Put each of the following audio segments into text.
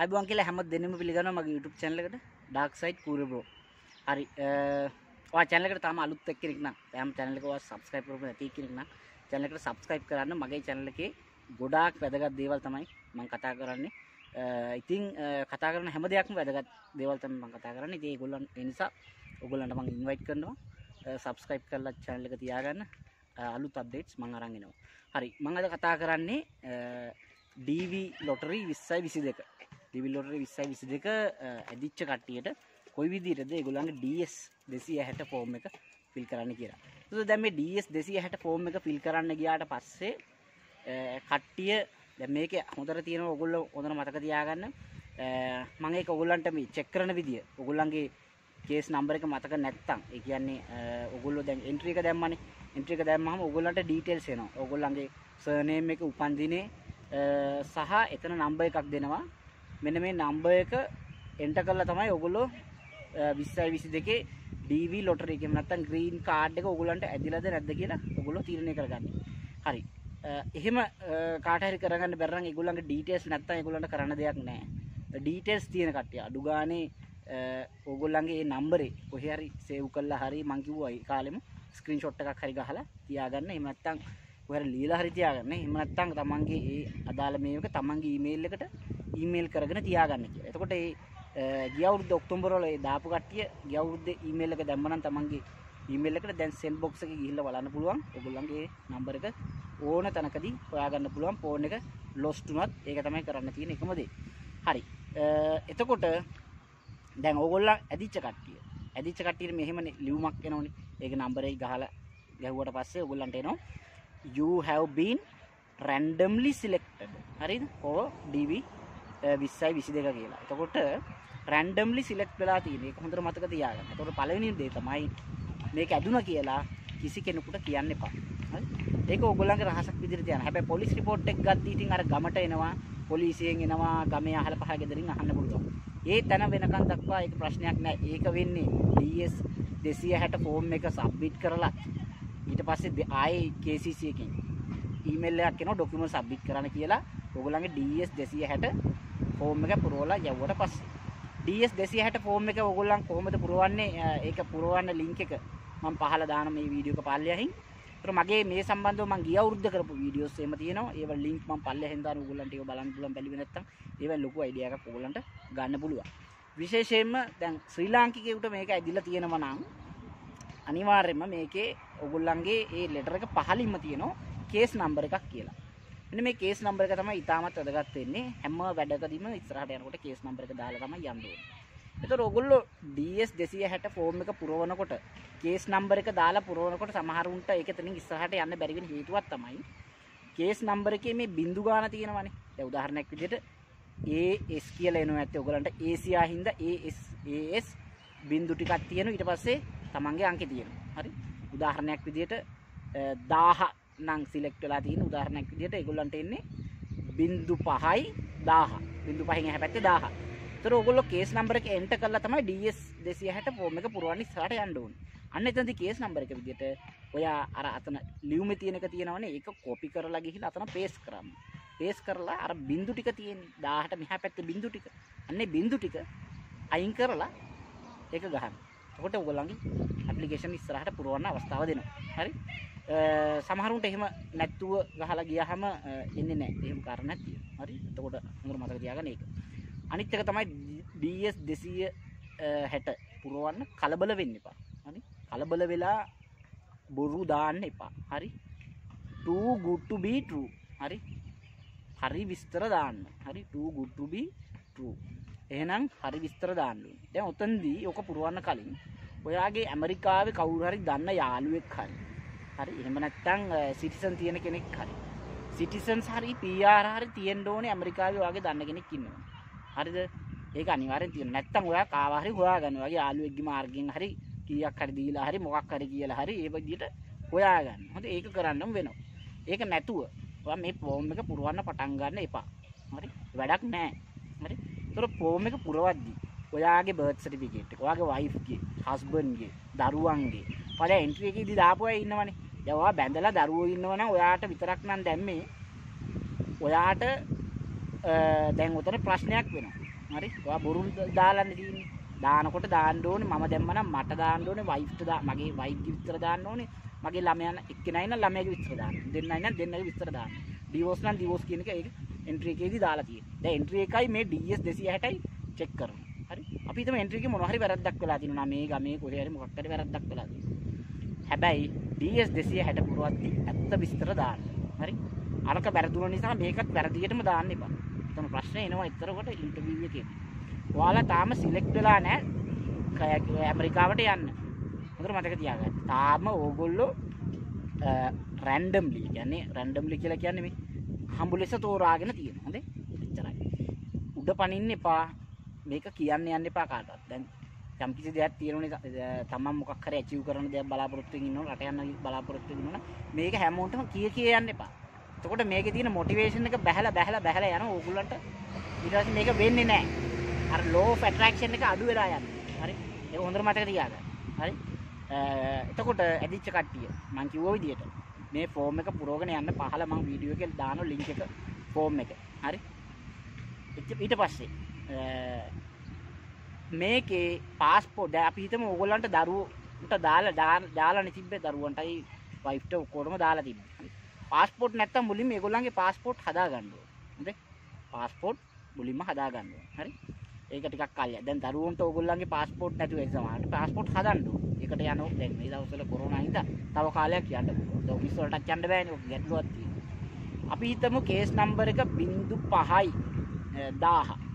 අයිබුවන් කියලා හැම දෙනම පිළිගන්න මගේ YouTube channel එකට Dark Side Kure Bro. හරි ඔයා channel එකට තාම අලුත් එක්කෙනෙක් නම් තාම channel එක ඔයා subscribe කරපු නැති කෙනෙක් නම් channel එකට subscribe කරන්න මගේ channel එකේ ගොඩාක් වැදගත් දේවල් තමයි මම කතා කරන්නේ. ඉතින් කතා කරන හැම දෙයක්ම වැදගත් දේවල් තමයි මම කතා කරන්නේ. ඉතින් ඒගොල්ලන් ඒ නිසා ඔයගොල්ලන්ට මම invite කරනවා. subscribe කරලා channel එක තියාගන්න අලුත් updates මම අරන් එනවා. හරි මම අද කතා කරන්නේ DV ලොටරි 20යි 22 DV ලොටරි 20යි 22 ඇදිච්ච කට්ටියට කොයි විදිහටද ඒගොල්ලන්ගේ DS 260 ෆෝම් එක ෆිල් කරන්න කියලා. ඒකද දැන් මේ DS 260 ෆෝම් එක ෆිල් කරන්න ගියාට පස්සේ කට්ටිය දැන් මේකේ හොඳට තියෙනවා ඔයගොල්ලෝ හොඳට මතක තියාගන්න. මම ඒක ඔයගොල්ලන්ට මේ චෙක් කරන විදිය ඔයගොල්ලන්ගේ කේස් නම්බර එක මතක නැත්තම් ඒ කියන්නේ ඔයගොල්ලෝ දැන් එන්ට්‍රි එක දැම්මනේ එන්ට්‍රි එක දැම්මම ඔයගොල්ලන්ට ඩීටේල්ස් එනවා. ඔයගොල්ලන්ගේ සර්නේම් එක උපන්දිනේ සහ එතන නම්බර් එකක් දෙනවා. මෙන්න මේ නම්බර් එක එන්ටර් කරලා තමයි ඔයගොල්ලෝ 20යි 22 DV ලොටරි එකේ නැත්තම් ග්‍රීන් කාඩ් එක ඔයගොල්ලන්ට ඇදිලාද නැද්ද කියලා ඔයගොල්ලෝ තීරණය කරගන්න. හරි. එහෙම කාට හරි කරගන්න බැරි නම් ඒගොල්ලන්ගේ ඩීටේල්ස් නැත්තම් ඒගොල්ලන්ට කරන්න දෙයක් නැහැ. ඩීටේල්ස් තියෙන කට්ටිය අඩු ගානේ ඕගොල්ලන්ගේ ඒ නම්බරේ කොහේ හරි සේව් කරලා හරි මං කිව්වා ඒ කාලෙම ස්ක්‍රීන්ෂොට් එකක් හරි ගහලා තියාගන්න. එහෙම නැත්තම් කොහේ හරි ලියලා හරි තියාගන්න. එහෙම නැත්තම් තමන්ගේ ඒ අදාළ මේක තමන්ගේ ඊමේල් එකට ඊමේල් කරගෙන තියාගන්න කියලා. එතකොට ඒ ගිය අවුරුද්ද ඔක්තෝබර් වල ඒ දාපු කට්ටිය ගිය අවුරුද්දේ ඊමේල් එක දැම්මනම් තමන්ගේ ඊමේල් එකට දැන් සෙන්ඩ් බොක්ස් එකේ ගිහිල්ලා බලන්න පුළුවන්. ඔයගොල්ලන්ගේ නම්බර එක ඕන තැනකදී හොයාගන්න පුළුවන් ෆෝන් එක ලොස්ට් වුණත් ඒක තමයි කරන්න තියෙන එකම දේ. හරි. එතකොට දැන් ඕගොල්ලන් ඇදිච්ච කට්ටිය. ඇදිච්ච කට්ටියට මෙහෙමනේ ලියුමක් එනවනේ. ඒක නම්බර එක ගහලා ගැහුවට පස්සේ ඔයගොල්ලන්ට එනවා you have been randomly selected. හරිද? for DV 20යි 22 කියලා. එතකොට රැන්ඩම්ලි සිලෙක්ට් වෙලා තියෙන එක හොඳට මතක තියාගන්න. එතකොට පළවෙනි දේ තමයි මේක ඇදුනා කියලා කිසි කෙනෙකුට කියන්න එපා. හරි? ඒක ඕගොල්ලන්ගේ රහසක් විදිහට තියන්න. හැබැයි පොලිස් රිපෝට් එක ගද්දී ඉතින් අර ගමට එනවා, පොලිසියෙන් එනවා, ගමේ අහල පහ ගෙදරින් අහන්න පුළුවන්. ඒ තැන වෙනකන් දක්වා ඒක ප්‍රශ්නයක් නෑ. ඒක වෙන්නේ DS 260 ෆෝම් එක සබ්මිට් කරලා ඊට පස්සේ ආයේ KCC එකෙන් ඊමේල් එකක් එනවා ඩොකියුමන්ට් සබ්මිට් කරන්න කියලා ඔයගොල්ලන්ගේ DS 260 ෆෝම් එක පුරවලා යවුවට පස්සේ. DS 260 ෆෝම් එක ඔයගොල්ලන් කොහොමද පුරවන්නේ? ඒක පුරවන්න ලින්ක් එක මම පහල දාන මේ වීඩියෝ එක පල්ලෙහින් ඒතර මගේ මේ සම්බන්ධව මම ගිය අවුරුද්ද කරපු වීඩියෝස් එහෙම තියෙනවා. ඒව ලින්ක් මම පල්ලෙහින් දාන ඔයගොල්ලන්ට ඒක බලන්න පුළුවන් බැලුවේ නැත්තම් ඒවෙන් ලොකු අයිඩියා එකක් ඔයගොල්ලන්ට ගන්න පුළුවන්. විශේෂයෙන්ම දැන් ශ්‍රී ලාංකිකයෙකුට මේක ඇදිලා තියෙනවා නම් අනිවාර්යයෙන්ම මේකේ ඔයගොල්ලන්ගේ ඒ ලෙටර් එක පහලින්ම තියෙනවා කේස් නම්බර් එකක් කියලා. මෙන්න මේ කේස් නම්බර් එක තමයි ඉතාමත් වැදගත් වෙන්නේ හැම වැඩකදීම ඉස්සරහට යනකොට කේස් නම්බර් එක දාලා තමයි යන්න ඕනේ. ඒතර ඔයගොල්ලෝ DS 260 ෆෝම් එක පුරවනකොට කේස් නම්බර් එක දාලා පුරවනකොට සමහරුන්ට ඒක එතනින් ඉස්සරහට යන්න බැරි වෙන හේතුවක් තමයි කේස් නම්බර් එකේ මේ බිංදු ගාන තියෙනවනේ. දැන් උදාහරණයක් විදිහට AS කියලා එනවා ඇත්තේ ඔයගලන්ට ACA හින්දා AS AS බිංදු ටිකක් තියෙනවා ඊට පස්සේ තමන්ගේ අංකෙ තියෙනවා. හරි. උදාහරණයක් විදිහට 1000 නම් සිලෙක්ට් වෙලා තියෙන උදාහරණයක් විදිහට ඒගොල්ලන්ට එන්නේ 0.5යි 1000. 0.5න් එහා පැත්තේ 1000. ඒතර ඕගොල්ලෝ කේස් නම්බර් එක එන්ටර් කරලා තමයි DS 260 ෆෝම් එක පුරවන්න ඉස්සරහට යන්න ඕනේ. අන්න එතනදී කේස් නම්බර් එක විදිහට ඔයා අර අතන ලියුමේ තියෙන එක තියෙනවනේ ඒක කොපි කරලා ගිහිල්ලා අතන පේස්ට් කරන්න. පේස්ට් කරලා අර බින්දු ටික තියෙන්නේ 1000ට මෙහා පැත්තේ බින්දු ටික. අන්නේ බින්දු ටික අයින් කරලා ඒක ගහන්න. එතකොට ඔයගොල්ලන්ගේ ඇප්ලිකේෂන් ඉස්සරහට පුරවන්න අවස්ථාව දෙනවා. හරි? සමහරුන්ට එහෙම නැත්තුව ගහලා ගියාම එන්නේ නැහැ. එහෙම කාරණයක් තියෙනවා. හරි? එතකොට හොඳට මතක තියාගන්න ඒක. අනිත් එක තමයි DS 260 පුරවන්න කලබල වෙන්න එපා. හරි? කලබල වෙලා බොරු දාන්න එපා. හරි? too good to be true. හරි? හරි විස්තර දාන්න. හරි? too good to be true. එහෙනම් හරි විස්තර දාන්න ඕනේ. දැන් ඔතනදී ඔක පුරවන්න කලින් ඔයාගේ ඇමරිකාවේ කවුරු හරි දන්න යාළුවෙක් හරි හරි. එහෙම නැත්නම් සිටිසන් තියෙන කෙනෙක් හරි. සිටිසන්ස් හරි PR හරි තියෙන්න ඕනේ ඇමරිකාවේ ඔයාගේ දන්න කෙනෙක් ඉන්නවා. හරිද? ඒක අනිවාර්යෙන් තියෙනවා. නැත්නම් ඔයා කාව හරි හොයාගන්න. ඔයාගේ යාළුවෙක්ගේ මාර්ගයෙන් හරි කීයක් හරි දීලා හරි මොකක් හරි කියලා හරි ඒ විදිහට හොයාගන්න. හොඳ ඒක කරන්නම වෙනවා. ඒක නැතුව ඔයා මේ ෆෝම් එක පුරවන්න පටන් ගන්න එපා. හරි? වැඩක් නැහැ. හරි? ඒතර ෆෝම් එක පුරවද්දී ඔයාගේ බර්ත් සර්ටිෆිකේට් එක ඔයාගේ වයිෆ්ගේ හස්බන්ඩ්ගේ දරුවන්ගේ ඔයා එන්ට්‍රි එකේදී දාපු අය ඉන්නවනේ. යවා බැඳලා දරුවෝ ඉන්නවනම් ඔයාට විතරක් නම් දැම්මේ. ඔයාට දැන් උතන ප්‍රශ්නයක් වෙනවා. හරි? ඔයා බොරු දාලානේ තියෙන්නේ දානකොට දාන්න ඕනේ. මම දැම්මනම් මට දාන්න ඕනේ. වයිෆ්ට දා මගේ වයිෆ්ගේ විතර දාන්න ඕනේ. මගේ ළමයා එක්කෙනයි නම් ළමයාගේ විතර දාන්න. දෙන්නයි නම් දෙන්නගේ විතර දාන්න. ඩිවෝස් නම් ඩිවෝස් කියන එක ඒක එන්ට්‍රි එකේදී දාලා තියෙන්නේ දැන් එන්ට්‍රි එකයි මේ DS 260යි චෙක් කරනවා හරි? අපි හිතමු එන්ට්‍රි එකේ මොනවා හරි වැරද්දක් වෙලා තියෙනවා. මේ ගමේ කොහේ හරි මොකක් හරි වැරද්දක් වෙලා තියෙනවා. හැබැයි DS 260 පුරවද්දි ඇත්ත විස්තර දාන්න. හරි? අරක වැරදුන නිසා මේකත් වැරදියටම දාන්න එපා. එතන ප්‍රශ්නේ එනවා එතරකොට ඉන්ටර්විව් එකේ. ඔයාලා තාම සිලෙක්ට් වෙලා නැහැ. ඇමරිකාවට යන්න. හොඳට මතක තියාගන්න. තාම ඕගොල්ලෝ රැන්ඩම්ලි කියන්නේ රැන්ඩම්ලි කියලා කියන්නේ මේ හම්බු ලෙස තෝරාගෙන තියෙනවා. හොඳේ? එච්චරයි. උඩ පනින්න එපා. මේක කියන්න යන්න එපා කාටවත්. දැන් යම් කිසි දෙයක් තියෙනවනේ තමන් මොකක් හරි ඇචීව් කරන දෙයක් බලාපොරොත්තු වෙමින් ඉන්නවා රට යන්න බලාපොරොත්තු වෙමින් ඉන්නවා මේක හැමෝටම කිය කිය යන්න එපා. එතකොට මේකේ තියෙන මොටිවේෂන් එක බැහැලා බැහැලා බැහැලා යනවා. ඕගොල්ලන්ට ඊට පස්සේ මේක වෙන්නේ නැහැ. අර ලෝ ඔෆ් ඇට්‍රැක්ෂන් එක අඩු වෙලා යනවා හරි? ඒක හොඳට මතක තියාගන්න. හරි? එතකොට ඇදිච්ච කට්ටිය මං කිව්ව විදියට මේ ෆෝම් එක පුරෝගෙන යන්න පහල මං වීඩියෝ එකේ දාන ලින්ක් එක ෆෝම් එක. හරි? ඊට පස්සේ මේකේ පාස්පෝර්ට් දැන් අපි හිතමු ඕගොල්ලන්ට දරුවන්ට දාලා දාලානේ තිබ්බේ දරුවන්ටයි වයිෆ්ට ඔක්කොටම දාලා තිබ්බේ. පාස්පෝර්ට් නැත්තම් මුලින්ම ඒගොල්ලන්ගේ පාස්පෝර්ට් හදා ගන්න ඕනේ. හරිද පාස්පෝර්ට් මුලින්ම හදා ගන්න ඕනේ. හරි? ඒක ටිකක් කල්ය දැන් දරුවන්ට ඕගොල්ලන්ගේ පාස්පෝර්ට් නැතුව ඒ සමානට පාස්පෝර්ට් හදන්න ඕනේ. ඒකට යනවා දැන් මේ දවස්වල කොරෝනා හින්දා තව කාලයක් යන්න පුළුවන්. දැන් ඔෆිස් වලටත් යන්න බෑනේ. ඔක ගැටලුවක් තියෙනවා. අපි හිතමු කේස් නම්බර් එක 0.5යි 1000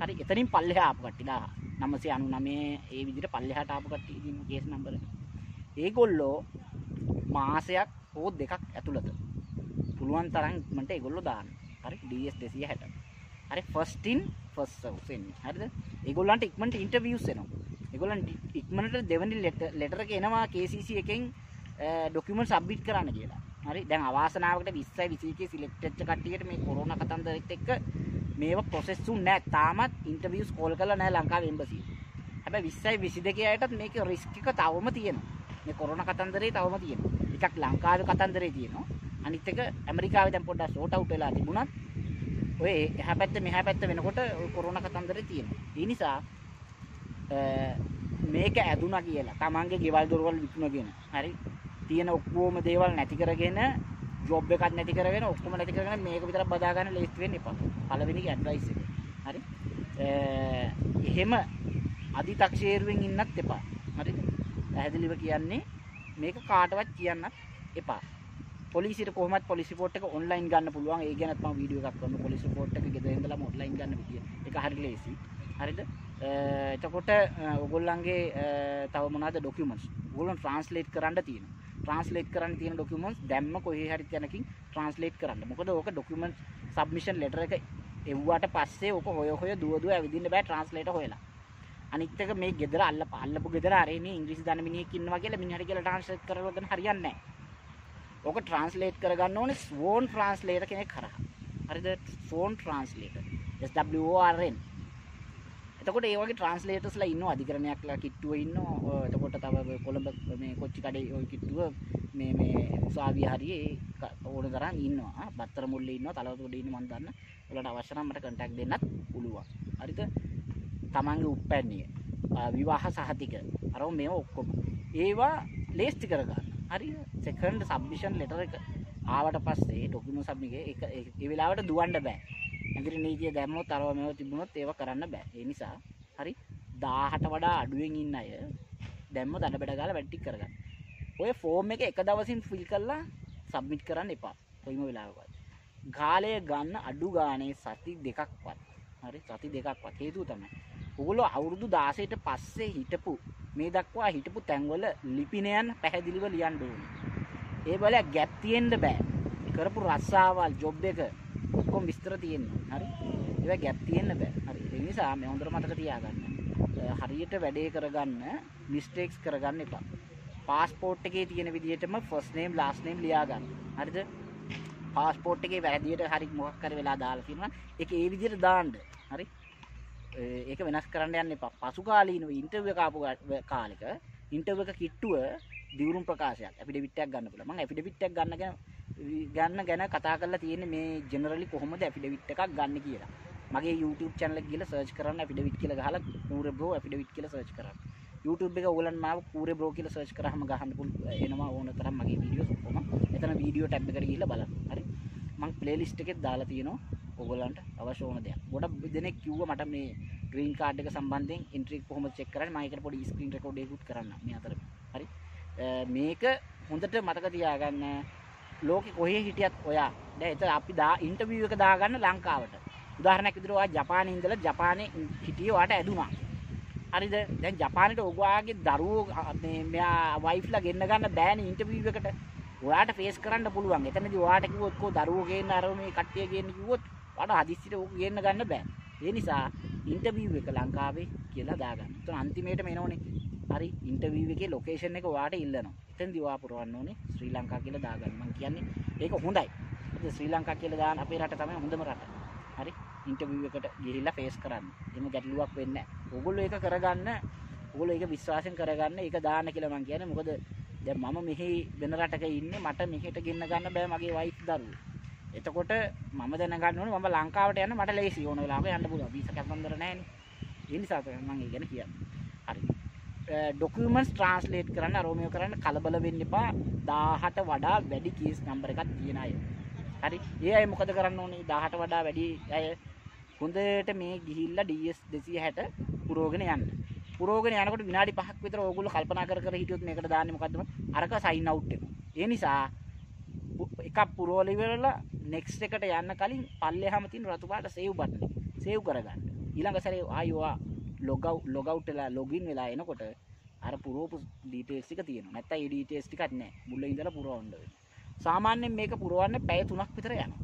හරි එතනින් පල්ලෙහා ආපු කට්ටිය. 1000 999 ඒ විදිහට පල්ලෙහාට ආපු කට්ටිය ඉතින් කේස් නම්බර ඒගොල්ලෝ මාසයක් හෝ දෙකක් ඇතුළත පුළුවන් තරම් ඉක්මනට ඒගොල්ලෝ දාන්න. හරි DS 260 හරි ෆස්ට් ඉන් ෆස්ට් සවුස් එන්නේ හරිද? ඒගොල්ලන්ට ඉක්මනට ඉන්ටර්විව්ස් එනවා. ඒගොල්ලන් ඉක්මනට දෙවනි ලෙටර් එක එනවා KCC එකෙන් ඩොකියුමන්ට් සබ්මිට් කරන්න කියලා. හරි දැන් අවාසනාවකට 20යි 21 සිලෙක්ට් වෙච්ච කට්ටියට මේ කොරෝනා කතන්දරෙත් එක්ක මේව ප්‍රොසෙස් උන්නේ නැහැ තාමත් ඉන්ටර්විව්ස් කෝල් කරලා නැහැ ලංකාවේ එම්බසි හැබැයි 20යි 22 අයටත් මේක රිස්ක් එක තවම තියෙනවා. මේ කොරෝනා කතන්දරේ තවම තියෙනවා. එකක් ලංකාවේ කතන්දරේ තියෙනවා. අනිත් එක ඇමරිකාවේ දැන් පොඩ්ඩක් ෂෝට් අවුට් වෙලා තිබුණත් ඔය එහා පැත්ත මෙහා පැත්ත වෙනකොට ඔය කොරෝනා කතන්දරේ තියෙනවා. ඒ නිසා මේක ඇදුනා කියලා තමන්ගේ ගෙවල් දොරවල් විකුණගෙන හරි? තියෙන ඔක්කොම දේවල් නැති කරගෙන ජොබ් එකක් නැති කරගෙන ඔක්කොම නැති කරගෙන මේක විතර බදා ගන්න ලේස්ති වෙන්න එපා. පළවෙනි ඇඩ්වයිස් එක. හරි. එහෙම අදි탁ෂේරුවෙන් ඉන්නත් එපා. හරිද? පැහැදිලිව කියන්නේ මේක කාටවත් කියන්නත් එපා. පොලිසියට කොහොමත් පොලිසි රිපෝට් එක ඔන්ලයින් ගන්න පුළුවන්. ඒ ගැනත් මම වීඩියෝ එකක් කරනවා. පොලිසි රිපෝට් එක ගෙදර ඉඳලාම ඔන්ලයින් ගන්න විදිය. ඒක හරි ලේසි. හරිද? එතකොට ඔගොල්ලන්ගේ තව මොනවද ඩොකියුමන්ට්ස්? ඔයගොල්ලන් ට්‍රාන්ස්ලේට් කරන්න තියෙනවා. ට්‍රාන්ස්ලේට් කරන්න තියෙන ඩොකියුමන්ට්ස් දැම්ම කොහේ හරි තැනකින් ට්‍රාන්ස්ලේට් කරන්න. මොකද ඕක ඩොකියුමන්ට් සබ්මිෂන් ලෙටර් එක එව්වට පස්සේ ඕක හොය හොය දුව දුව ඇවිදින්න බෑ ට්‍රාන්ස්ලේටර් හොයලා. අනිත් එක මේ ගෙදර අල්ල අල්ලපු ගෙදර අර මේ ඉංග්‍රීසි දන්න මිනිහෙක් ඉන්නවා කියලා මිනිහට කියලා ට්‍රාන්ස්ලේට් කරවගෙන හරියන්නේ නැහැ. ඕක ට්‍රාන්ස්ලේට් කරගන්න ඕනේ ස්වෝන් ට්‍රාන්ස්ලේටර් කෙනෙක් කරා. හරිද? Sworn translator. S W O R N එතකොට ඒ වගේ ට්‍රාන්ස්ලේටර්ස්ලා ඉන්නවා අධිකරණයක්ලා කිට්ටුව ඉන්නවා. එතකොට තව කොළඹ මේ කොච්චි කඩේ ওই කිට්ටුව මේ මේ උසාවිය හරියේ ඕන තරම් ඉන්නවා. බත්තර මුල්ලේ ඉන්නවා තලවතුඩ ඉන්න මන් දන්න. ඔයාලට අවශ්‍ය නම් මට කන්ටැක්ට් දෙන්නත් පුළුවන්. හරිද? තමන්ගේ උප්පැන්නිය. විවාහ සහතික. අර මේව ඔක්කොම. ඒවා ලේස්ති කරගන්න. හරි සෙකන්ඩ් සබ්මිෂන් ලෙටර් එක ආවට පස්සේ ඩොකියුමන්ට් සබ්මිට් එක ඒ වෙලාවට දුවන්න බෑ. ඇඳරි නීතිය දැම්මොත් අරව මේව තිබුණොත් ඒව කරන්න බෑ. ඒ නිසා හරි 1000ට වඩා අඩුවෙන් ඉන්න අය දැම්ම දඩ බඩ ගාලා වැඩ ටික කරගන්න. ඔය ෆෝම් එක එක දවසින් ෆිල් කරලා සබ්මිට් කරන්න එපා. කොයිම වෙලාවකවත්. කාලය ගන්න අඩු ගානේ සති දෙකක්වත්. හරි? සති දෙකක්වත්. හේතුව තමයි ඔගොල්ලෝ අවුරුදු 16ට පස්සේ හිටපු මේ දක්වා හිටපු තැන්වල ලිපිනයන් පැහැදිලිව ලියන්න ඕනේ. ඒ වල ගැප් තියෙන්න බෑ. කරපු රස්සාවල් ජොබ් එක ඔක්කොම විස්තර තියෙනවා. හරි. ඒවා ගැප් තියෙන්න බෑ. හරි. ඒ නිසා මේ හොඳට මතක තියාගන්න. හරියට වැඩේ කරගන්න මිස්ටේක්ස් කරගන්න එපා. පාස්පෝර්ට් එකේ තියෙන විදිහටම ෆස්ට් නේම් ලාස්ට් නේම් ලියා ගන්න. හරිද? පාස්පෝර්ට් එකේ වැරදියට හරි මොකක් හරි වෙලා දාලා තියෙනවා. ඒක ඒ විදිහට දාන්න. හරි. ඒක වෙනස් කරන්න යන්න එපා. පසු කාලීනව ඉන්ටර්විව් එක ආපු කාලෙක ඉන්ටර්විව් එක කිට්ටුව දිවුරුම් ප්‍රකාශයක් ඇෆිඩවිට් එකක් ගන්න පුළුවන්. මම ඇෆිඩවිට් එකක් ගන්න ගැන ගන්න ගැන කතා කරලා තියෙන මේ ජෙනරලි කොහොමද ඇෆිඩවිට් එකක් ගන්න කියලා. මගේ YouTube channel එක ගිහලා search කරන්න ඇෆිඩවිට් කියලා ගහලා කූරේ බ්‍රෝ ඇෆිඩවිට් කියලා search කරන්න. YouTube එක ඕගලන් මාව කූරේ බ්‍රෝ කියලා search කරාම ගහන්න පුළුවන් එනවා ඕන තරම් මගේ වීඩියෝස් ඔක්කොම. එතන වීඩියෝ ටැබ් එකට ගිහලා බලන්න. හරි? මං ප්ලේලිස්ට් එකෙත් දාලා තියෙනවා ඔයගොල්ලන්ට අවශ්‍ය ඕන දෙයක්. ගොඩක් දෙනෙක් කිව්වා මට මේ ග්‍රීන් කාඩ් එක සම්බන්ධයෙන් එන්ට්‍රි කොහොමද චෙක් කරන්නේ? මම ඒකට පොඩි ස්ක්‍රීන් රෙකෝඩ් එකකුත් කරන්න. මේ අතර. හරි? මේක හොඳට මතක තියාගන්න ලෝකෙ කොහේ හිටියත් ඔයා. දැන් එතන අපි දා ඉන්ටර්විව් එක දාගන්න ලංකාවට. උදාහරණයක් විදිහට ඔයා ජපානයේ ඉඳලා ජපානයේ හිටියේ ඔයාට ඇදුනා හරිද? දැන් ජපානයට ඔයාගේ දරුවෝ මේ මෙයා වයිෆ්ලා ගෙන්න ගන්න බෑනේ ඉන්ටර්විව් එකට. ඔයාට ෆේස් කරන්න පුළුවන්. එතනදී ඔයාට කිව්වොත් කො දරුවෝ ගේන්න අර මේ කට්ටිය ගේන්න කිව්වොත් ඔයාට හදිස්සියට ඕක ගේන්න ගන්න බෑ. ඒ නිසා ඉන්ටර්විව් එක ලංකාවේ කියලා දාගන්න. එතන අන්තිමේටම එනෝනේ. හරි ඉන්ටර්විව් එකේ ලොකේෂන් එක ඔයාට ඉල්ලනවා. එතෙන්දී ඔයා පුරවන්න ඕනේ ශ්‍රී ලංකා කියලා දාගන්න. මම කියන්නේ ඒක හොඳයි. හරිද ශ්‍රී ලංකා කියලා දාන අපේ රට තමයි හොඳම රට. හරි ඉන්ටර්විව් එකට ගිහිල්ලා ෆේස් කරන්න. එහෙම ගැටලුවක් වෙන්නේ නැහැ. ඕගොල්ලෝ ඒක කරගන්න ඕගොල්ලෝ ඒක විශ්වාසයෙන් කරගන්න ඒක දාන්න කියලා මම කියන්නේ. මොකද දැන් මම මෙහි වෙන රටක ඉන්නේ මට මෙහෙට ගෙන්න ගන්න බෑ මගේ වයිෆ් දරුවෝ. එතකොට මම දැනගන්න ඕනේ මම ලංකාවට යන්න මට ලේසි ඕන වෙලාවක යන්න පුළුවන්. වීසා කැපන්දර නැහැනේ. ඒ නිසා තමයි මම ඒ ගැන කියන්නේ. හරි. ඩොකියුමන්ට්ස් ට්‍රාන්ස්ලේට් කරන්න රෝමියෝ කරන්න කලබල වෙන්න එපා. 1000ට වඩා වැඩි කීස් නම්බර් එකක් තියෙන අය. හරි. ඒ අය මොකද කරන්න ඕනේ? 1000ට වඩා වැඩි අය හොඳට මේ ගිහිල්ලා DS 260 පුරවගෙන යන්න. පුරෝගෙන යනකොට විනාඩි 5ක් විතර ඕගොල්ලෝ කල්පනා කර කර හිටියොත් මේකට දාන්නේ මොකද්ද? අරක සයින් අවුට් එක. ඒ නිසා එකක් පුරවල ඉවරලා නෙක්ස්ට් එකට යන්න කලින් පල්ලෙහාම තියෙන රතු පාට සේව් බටන් එක. සේව් කරගන්න. ඊළඟ සැරේ ආයෝවා ලොග් අවුට් ලොග් අවුට් වෙලා ලොගින් වෙලා එනකොට අර පුරවපු ඩීටේල්ස් ටික තියෙනවා. නැත්තම් ඒ ඩීටේල්ස් ටිකක් නැහැ. මුල ඉඳලා පුරවන්න වෙනවා. සාමාන්‍යයෙන් මේක පුරවන්න පැය 3ක් විතර යනවා.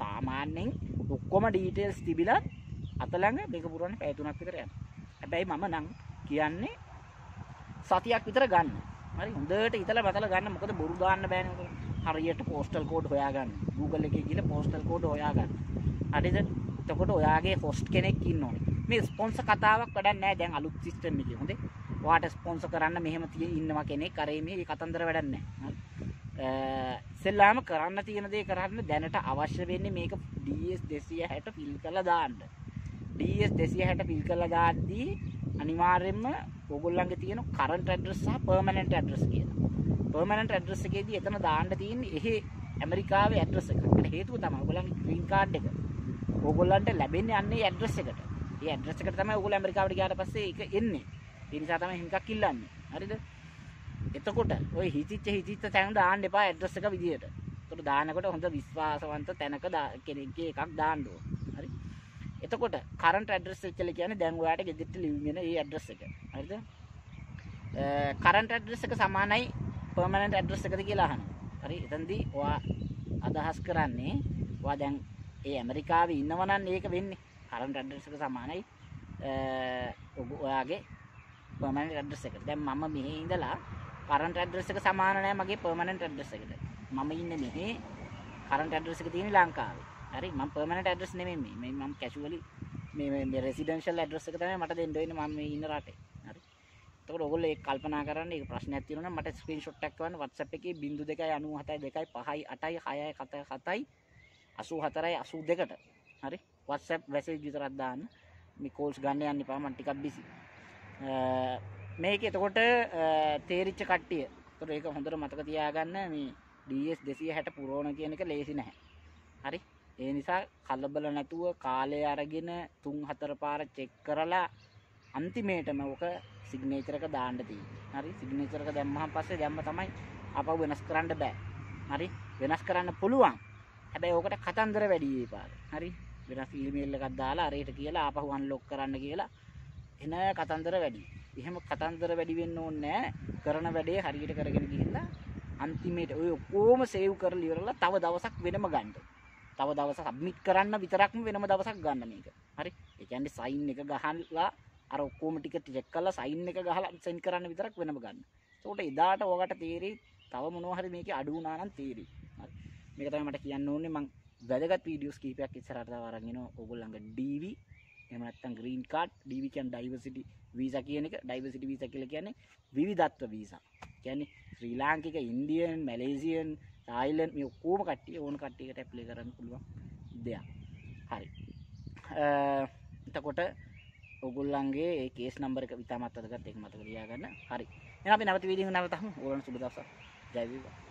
සාමාන්‍යයෙන් ඔක්කොම ඩීටේල්ස් තිබිලා අතලඟ මේක පුරවන්න පැය 3ක් විතර යනවා. හැබැයි මම නම් කියන්නේ සතියක් විතර ගන්න. හරි හොඳට හිතලා බතලා ගන්න මොකද බොරු දාන්න බෑනේ මොකද හරියට පෝස්ටල් කෝඩ් හොයාගන්න. Google එකේ ගිහලා පෝස්ටල් කෝඩ් හොයාගන්න. හරිද? එතකොට ඔයාගේ හොස්ට් කෙනෙක් ඉන්න ඕනේ. මේ ස්පොන්සර් කතාවක් වැඩක් නැහැ දැන් අලුත් සිස්ටම් එකේ. හොඳේ. ඔයාට ස්පොන්සර් කරන්න මෙහෙම තියෙ ඉන්නවා කෙනෙක් අර මේ කතන්දර වැඩක් නැහැ. ඉස්සෙල්ලාම කරන්න තියෙන දේ කරන්න දැනට අවශ්‍ය වෙන්නේ මේක DS 260 ෆිල් කරලා දාන්න. DS 260 ෆිල් කරලා දාද්දී අනිවාර්යයෙන්ම ඕගොල්ලන්ගේ තියෙන කරන්ට් ඇඩ්‍රස් සහ පර්මනන්ට් ඇඩ්‍රස් කියලා. පර්මනන්ට් ඇඩ්‍රස් එකේදී එතන දාන්න තියෙන්නේ එහෙ ඇමරිකාවේ ඇඩ්‍රස් එක. ඒකට හේතුව තමයි ඕගොල්ලන්ගේ ග්‍රීන් කාඩ් එක. ඕගොල්ලන්ට ලැබෙන්නේ අන්නේ ඇඩ්‍රස් එකට. ඒ ඇඩ්‍රස් එකට තමයි ඕගොල්ලෝ ඇමරිකාවට ගියාට පස්සේ ඒක එන්නේ. ඒ නිසා තමයි හිමිකක් ඉල්ලන්නේ. හරිද? එතකොට ඔය හිතිච්ච හිතිච්ච තැන දාන්න එපා ඇඩ්‍රස් එක විදියට. එතකොට දානකොට හොඳ විශ්වාසවන්ත තැනක කෙනෙක්ගේ එකක් දාන්න ඕන. හරි? එතකොට කරන්ට් ඇඩ්‍රස් එක කියලා කියන්නේ දැන් ඔයාට ගෙදරට ලිව්ම් වෙන ඒ ඇඩ්‍රස් එක. හරිද? කරන්ට් ඇඩ්‍රස් එක සමානයි පර්මනන්ට් ඇඩ්‍රස් එකද කියලා අහනවා. හරි? එතෙන්දී ඔයා අදහස් කරන්නේ ඔයා දැන් ඒ ඇමරිකාවේ ඉන්නවනම් ඒක වෙන්නේ. කරන්ට් ඇඩ්‍රස් එක සමානයි ඔයාගේ පර්මනන්ට් ඇඩ්‍රස් එකට. දැන් මම මෙහි ඉඳලා කරන්ට් ඇඩ්‍රස් එක සමාන නැහැ මගේ පර්මනන්ට් ඇඩ්‍රස් එකට. මම ඉන්නේ මෙහි කරන්ට් ඇඩ්‍රස් එක තියෙන්නේ ලංකාවේ. හරි මම පර්මනන්ට් ඇඩ්‍රස් නෙමෙයි මේ. මේ මම කැෂුවලි මේ මේ රෙසිඩෙන්ෂල් ඇඩ්‍රස් එක තමයි මට දෙන්න වෙන්නේ මම මේ ඉන්න රටේ. හරි. එතකොට ඔයගොල්ලෝ ඒක කල්පනා කරන්න ඒක ප්‍රශ්නයක් තියෙනවා නම් මට ස්ක්‍රීන්ෂොට් එකක් ගන්න WhatsApp එකේ 0297 2 5යි 8යි 6යි 7යි 84යි 82ට. හරි. WhatsApp මැසේජ් විතරක් දාන්න. මේ කෝල්ස් ගන්න යන්න එපා මම ටිකක් බිසි. මේක එතකොට තේරිච්ච කට්ටිය. එතකොට ඒක හොඳට මතක තියාගන්න මේ DS 260 පුරවන කියන එක ලේසි නැහැ. හරි? ඒ නිසා කලබල නැතුව කාලය අරගෙන 3 4 පාර චෙක් කරලා අන්තිමේටම ඔක සිග්නේචර් එක දාන්න තියෙන්නේ. හරි? සිග්නේචර් එක දැම්මහම පස්සේ දැම්ම තමයි අපව වෙනස් කරන්න බෑ. හරි? වෙනස් කරන්න පුළුවන්. හැබැයි ඕකට කතන්දර වැඩි ඒ පාරේ. හරි? වෙනස් ඊමේල් එකක් දාලා අරයට කියලා ආපහු අන්ලොක් කරන්න කියලා එන කතන්දර වැඩි. එහෙම කතන්දර වැඩි වෙන්න ඕනේ කරන වැඩේ හරියට කරගෙන ගිහිල්ලා අන්තිමේට ඔය ඔක්කොම සේව් කරලා ඉවරලා තව දවසක් වෙනම ගන්න. තව දවසක් සබ්මිට් කරන්න විතරක්ම වෙනම දවසක් ගන්න මේක. හරි? ඒ කියන්නේ සයින් එක ගහලා අර ඔක්කොම ටික චෙක් කරලා සයින් එක ගහලා සෙන්ඩ් කරන්න විතරක් වෙනම ගන්න. ඒකට එදාට ඔයාලට තේරෙයි තව මොනවා හරි මේකේ අඩු වුණා නම් තේරෙයි. හරි. මේක තමයි මට කියන්න ඕනේ මං වැදගත් වීඩියෝස් කීපයක් ඉස්සරහට තව අරන් එනවා ඕගොල්ලන්ගේ DV එහෙම නැත්නම් ග්‍රීන් කාඩ් DV කියන්නේ ඩයිවර්සිටි වීසා කියන එක. ඩයිවර්සිටි වීසා කියලා කියන්නේ විවිධත්ව වීසා. කියන්නේ ශ්‍රී ලාංකික ඉන්දියන් මැලේසියන් තායිලන් මේ ඔක්කෝම කට්ටිය ඕන කට්ටියකට ඇප්ලේ කරන්න පුළුවන් දෙයක්. හරි. එතකොට ඔගුල්ලන්ගේ ඒ කේස් නම්බර එක විතාමත් අදගත් එක මතක ලියාගන්න හරි. එන අපි නැවත වීඩියෝ නැවතම ඕලන සුබ දවසක්. ජය වේවා.